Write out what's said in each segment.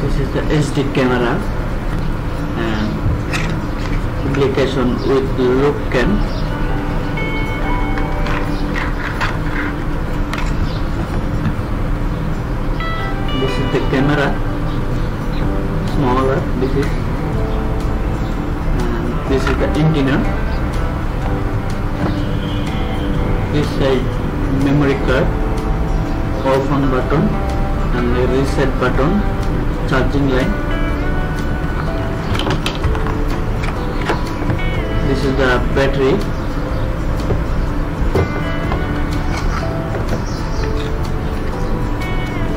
this is the SD camera. Um, and application with look cam this is the camera. Smaller this is. And this is the antenna. This side memory card off on button and reset button charging line this is the battery.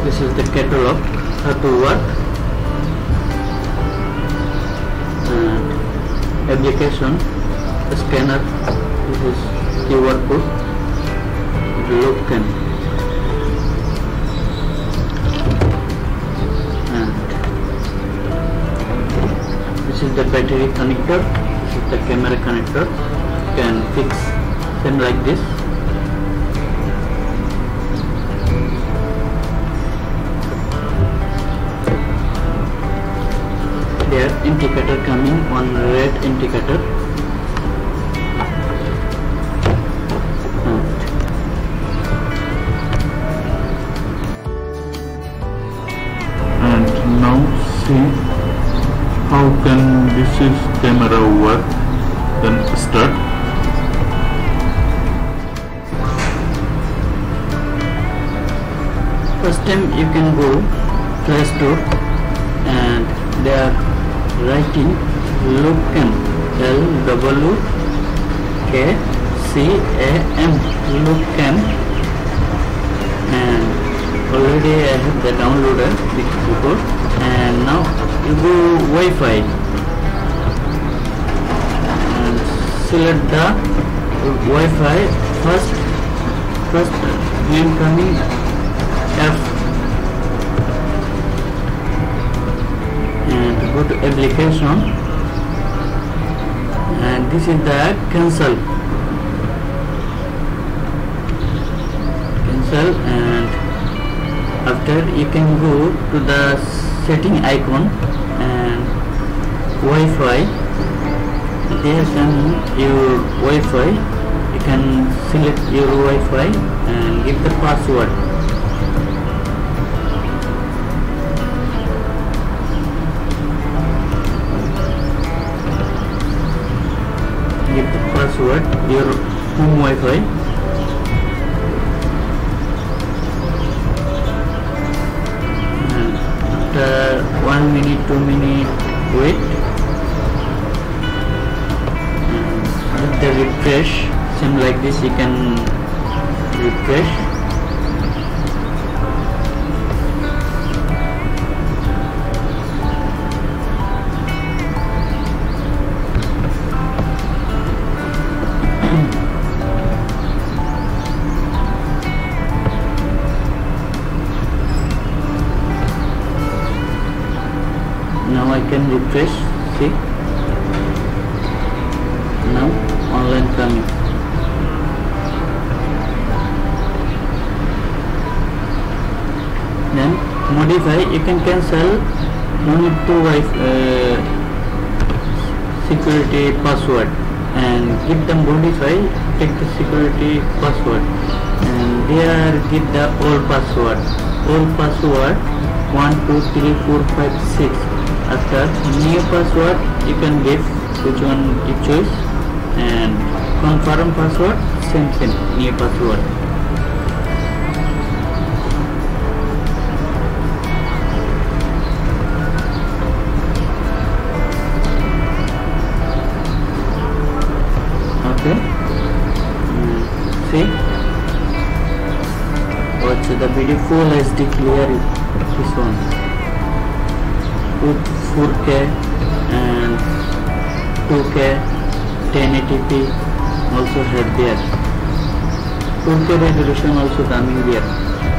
This is the catalog how to work. And application scanner this is QR code. Look cam battery connector is the camera connector you can fix them like this. There indicator coming on red indicator can this is camera work then start. First time you can go play store and they are writing lookem l w k c a m lookem and already i have the downloader before. And go wi-fi. And select the wi-fi first first incoming F. And go to application. And this is the cancel. Cancel and after you can go to the setting icon Wi-Fi. There can your Wi-Fi you can select your Wi-Fi and give the password. Give the password your home Wi-Fi. After one minute two minute wait refresh. Same like this you can refresh. Now I can refresh. See then modify you can cancel no need to uh, security password. And give them modify take the security password. And there give the old password. Old password 1 2 3 4 5 6 after new password you can give which one you choose and confirm password same thing new password. Okay. Mm, see? Watch the full HD clear this one. With 4K and 2K 1080p also had there 4K resolution also coming there